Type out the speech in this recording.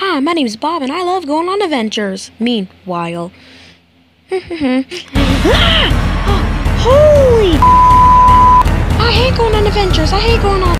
Hi, my name's Bob, and I love going on adventures. Meanwhile. ah! holy! I hate going on adventures. I hate going on.